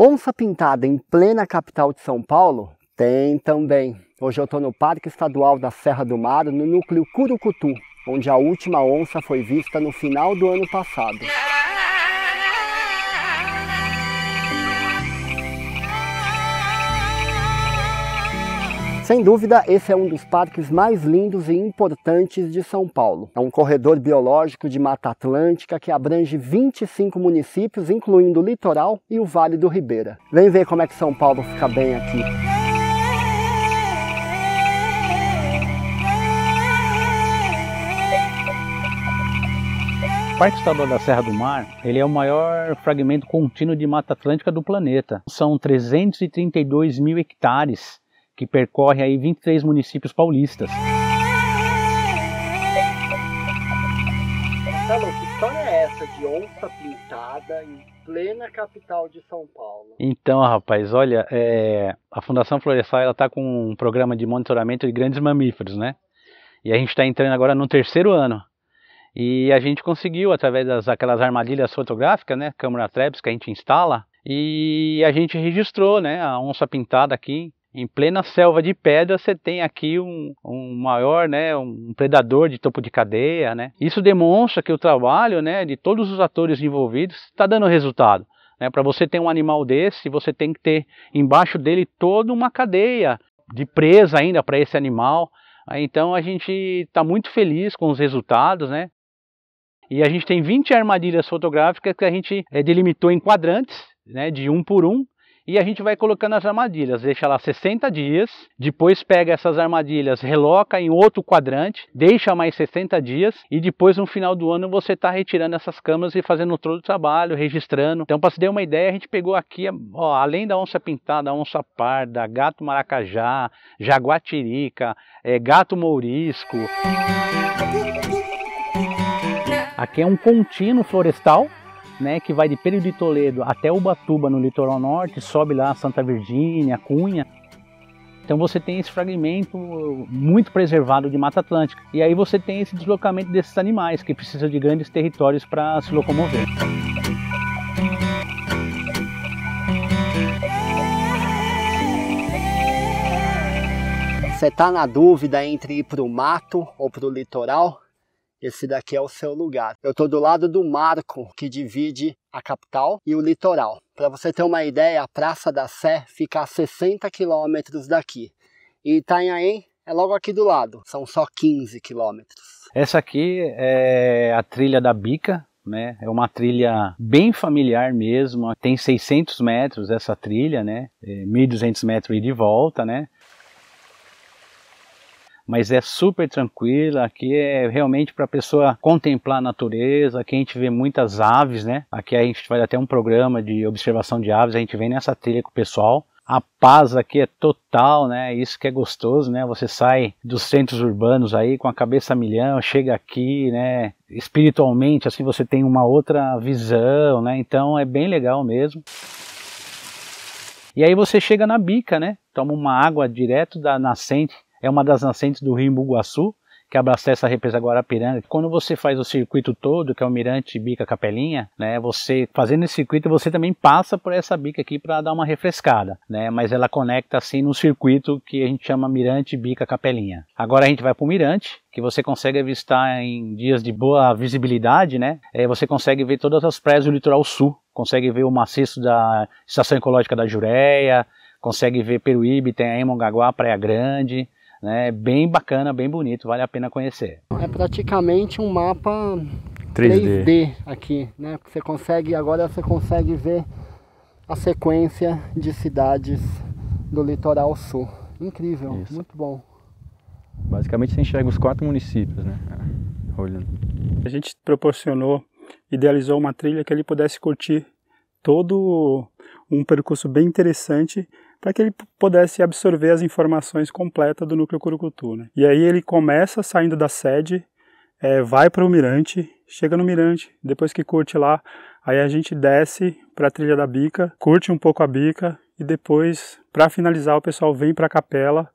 Onça pintada em plena capital de São Paulo? Tem também. Hoje eu estou no Parque Estadual da Serra do Mar, no núcleo Curucutu, onde a última onça foi vista no final do ano passado. Sem dúvida, esse é um dos parques mais lindos e importantes de São Paulo. É um corredor biológico de Mata Atlântica que abrange 25 municípios, incluindo o litoral e o Vale do Ribeira. Vem ver como é que São Paulo fica bem aqui. O Parque Estadual da Serra do Mar, ele é o maior fragmento contínuo de Mata Atlântica do planeta. São 332 mil hectares que percorre aí 23 municípios paulistas. Marcelo, que história é essa de onça pintada em plena capital de São Paulo? Então, rapaz, olha, é, a Fundação Florestal ela está com um programa de monitoramento de grandes mamíferos, né? E a gente está entrando agora no terceiro ano. E a gente conseguiu, através das aquelas armadilhas fotográficas, né, câmera traps que a gente instala, e a gente registrou, né, a onça pintada aqui em plena selva de pedra você tem aqui um, um maior, né, um predador de topo de cadeia, né. Isso demonstra que o trabalho, né, de todos os atores envolvidos está dando resultado. Né. Para você ter um animal desse, você tem que ter embaixo dele toda uma cadeia de presa ainda para esse animal. Então a gente está muito feliz com os resultados, né. E a gente tem 20 armadilhas fotográficas que a gente é, delimitou em quadrantes, né, de um por um, e a gente vai colocando as armadilhas, deixa lá 60 dias, depois pega essas armadilhas, reloca em outro quadrante, deixa mais 60 dias e depois no final do ano você está retirando essas câmeras e fazendo todo o trabalho, registrando. Então para se ter uma ideia, a gente pegou aqui, ó, além da onça pintada, onça parda, gato maracajá, jaguatirica, é, gato mourisco. Aqui é um contínuo florestal né, que vai de Pereira de Toledo até Ubatuba no litoral norte, sobe lá Santa Virgínia, Cunha. Então você tem esse fragmento muito preservado de Mata Atlântica. E aí você tem esse deslocamento desses animais que precisam de grandes territórios para se locomover. Você está na dúvida entre ir para o mato ou para o litoral? Esse daqui é o seu lugar. Eu estou do lado do marco que divide a capital e o litoral. Para você ter uma ideia, a Praça da Sé fica a 60 quilômetros daqui. E Itanhaém é logo aqui do lado, são só 15 quilômetros. Essa aqui é a trilha da Bica, né? É uma trilha bem familiar mesmo. Tem 600 metros essa trilha, né? 1.200 é, metros e de volta, né? Mas é super tranquila. Aqui é realmente para a pessoa contemplar a natureza. Aqui a gente vê muitas aves, né? Aqui a gente faz até um programa de observação de aves. A gente vem nessa trilha com o pessoal. A paz aqui é total, né? Isso que é gostoso, né? Você sai dos centros urbanos aí com a cabeça a milhão, chega aqui, né? Espiritualmente, assim, você tem uma outra visão, né? Então é bem legal mesmo. E aí você chega na bica, né? Toma uma água direto da nascente é uma das nascentes do rio Buguaçu, que abastece a represa Guarapiranga. Quando você faz o circuito todo, que é o Mirante Bica Capelinha, né, você fazendo esse circuito, você também passa por essa bica aqui para dar uma refrescada, né, mas ela conecta assim no circuito que a gente chama Mirante Bica Capelinha. Agora a gente vai para o Mirante, que você consegue avistar em dias de boa visibilidade, né, é, você consegue ver todas as praias do litoral sul, consegue ver o maciço da Estação Ecológica da Jureia, consegue ver Peruíbe, tem a Emongaguá, Praia Grande, né? Bem bacana, bem bonito, vale a pena conhecer. É praticamente um mapa 3D, 3D aqui, né? Você consegue, agora você consegue ver a sequência de cidades do litoral sul. Incrível, Isso. muito bom. Basicamente você enxerga os quatro municípios, né? Olhando. A gente proporcionou, idealizou uma trilha que ele pudesse curtir todo um percurso bem interessante para que ele pudesse absorver as informações completas do núcleo Curucutu. Né? E aí ele começa saindo da sede, é, vai para o mirante, chega no mirante, depois que curte lá, aí a gente desce para a trilha da bica, curte um pouco a bica e depois, para finalizar, o pessoal vem para a capela.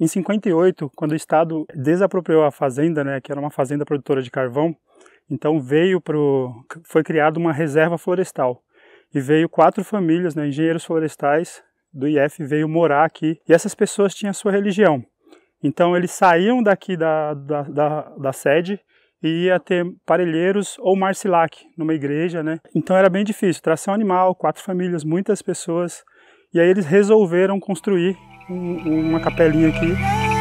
Em 58, quando o Estado desapropriou a fazenda, né, que era uma fazenda produtora de carvão, Então veio pro, foi criada uma reserva florestal e veio quatro famílias, né, engenheiros florestais do IF veio morar aqui e essas pessoas tinham sua religião. Então eles saíam daqui da, da, da, da sede e ia ter parelheiros ou marcilac numa igreja, né? Então era bem difícil, tração animal, quatro famílias, muitas pessoas. E aí eles resolveram construir um, uma capelinha aqui